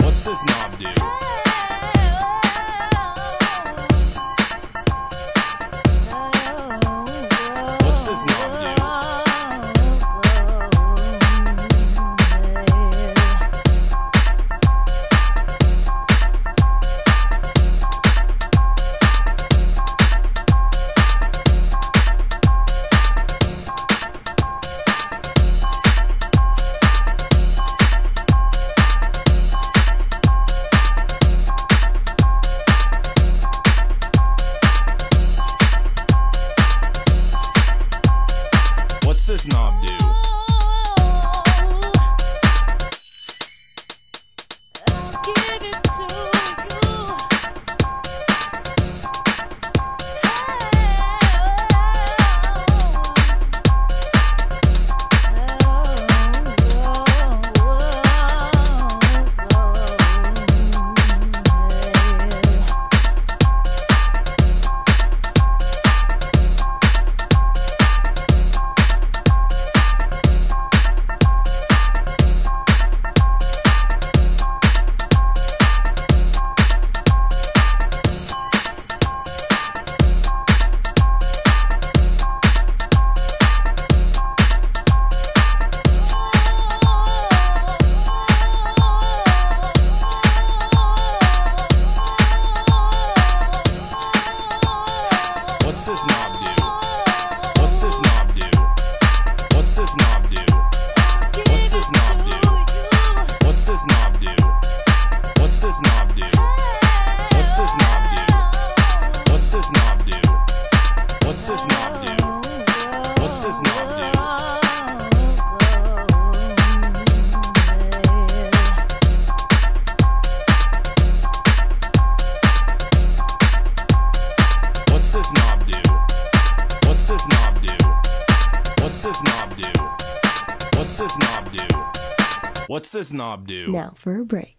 What's this knob do? this knob do? What's this knob do? What's this knob do? What's this knob do? What's this knob do? Now for a break.